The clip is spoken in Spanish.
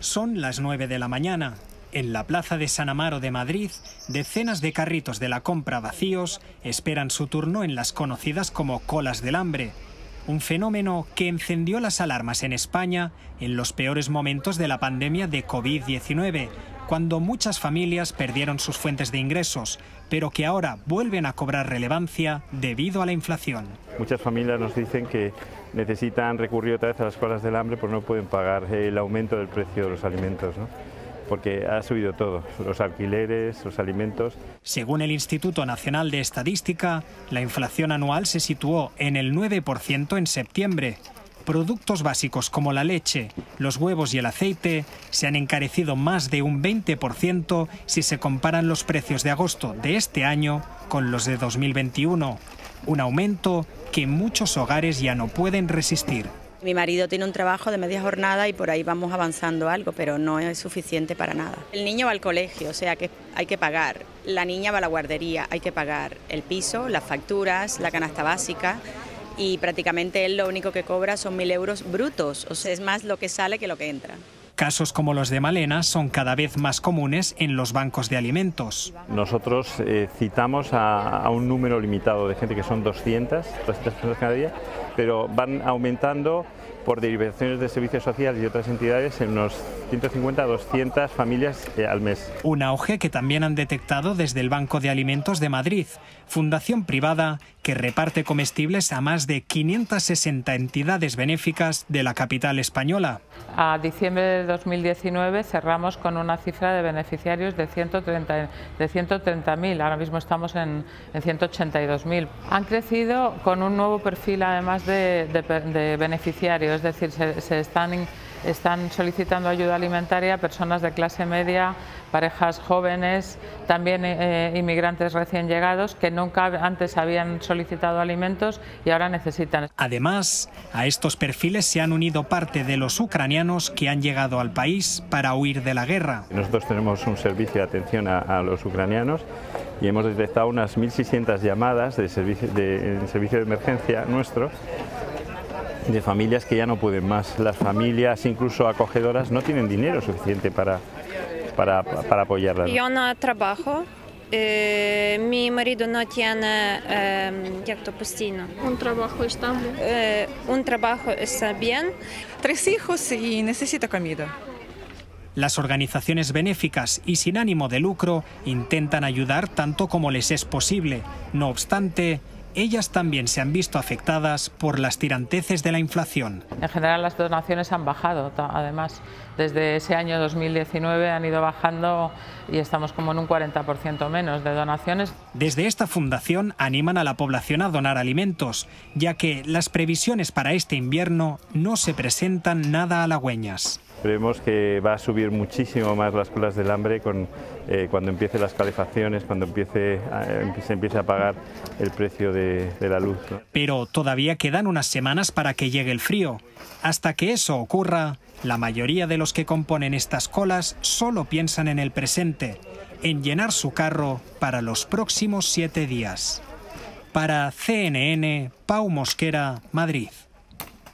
Son las 9 de la mañana. En la plaza de San Amaro de Madrid, decenas de carritos de la compra vacíos esperan su turno en las conocidas como colas del hambre, un fenómeno que encendió las alarmas en España en los peores momentos de la pandemia de COVID-19, cuando muchas familias perdieron sus fuentes de ingresos, pero que ahora vuelven a cobrar relevancia debido a la inflación. Muchas familias nos dicen que necesitan recurrir otra vez a las colas del hambre porque no pueden pagar el aumento del precio de los alimentos. porque ha subido todo, los alquileres, los alimentos. Según el Instituto Nacional de Estadística, la inflación anual se situó en el 9% en septiembre. Productos básicos como la leche, los huevos y el aceite se han encarecido más de un 20% si se comparan los precios de agosto de este año con los de 2021. Un aumento que muchos hogares ya no pueden resistir. Mi marido tiene un trabajo de media jornada y por ahí vamos avanzando algo, pero no es suficiente para nada. El niño va al colegio, o sea que hay que pagar. La niña va a la guardería, hay que pagar el piso, las facturas, la canasta básica y prácticamente él lo único que cobra son mil euros brutos, o sea, es más lo que sale que lo que entra. Casos como los de Malena son cada vez más comunes en los bancos de alimentos. Nosotros eh, citamos a, a, un número limitado de gente, que son 200, 200 personas cada día, pero van aumentando por derivaciones de servicios sociales y otras entidades en unos 150 a 200 familias eh, al mes. Un auge que también han detectado desde el Banco de Alimentos de Madrid, fundación privada que reparte comestibles a más de 560 entidades benéficas de la capital española. A diciembre de 2019 cerramos con una cifra de beneficiarios de 130.000, de 130 ahora mismo estamos en, en 182.000. Han crecido con un nuevo perfil además de, beneficiarios, es decir, se, están, están solicitando ayuda alimentaria personas de clase media, parejas jóvenes, también eh, inmigrantes recién llegados que nunca antes habían solicitado alimentos y ahora necesitan. Además, a estos perfiles se han unido parte de los ucranianos que han llegado al país para huir de la guerra. Nosotros tenemos un servicio de atención a, a los ucranianos y hemos detectado unas 1.600 llamadas de servicio de, de servicio de emergencia nuestro de familias que ya no pueden más. Las familias, incluso acogedoras, no tienen dinero suficiente para, para, para apoyarlas. Yo no trabajo. Eh, mi marido no tiene eh, postino. Un trabajo estable. Eh, un trabajo está bien. Tres hijos y necesita comida. Las organizaciones benéficas y sin ánimo de lucro intentan ayudar tanto como les es posible. No obstante, ellas también se han visto afectadas por las tiranteces de la inflación. En general las donaciones han bajado, además desde ese año 2019 han ido bajando y estamos como en un 40% menos de donaciones. Desde esta fundación animan a la población a donar alimentos, ya que las previsiones para este invierno no se presentan nada halagüeñas. Creemos que va a subir muchísimo más las colas del hambre con, eh, cuando empiece las calefacciones, cuando empiece a, se empiece a pagar el precio de, la luz. Pero todavía quedan unas semanas para que llegue el frío. Hasta que eso ocurra, la mayoría de los que componen estas colas solo piensan en el presente, en llenar su carro para los próximos siete días. Para CNN, Pau Mosquera, Madrid.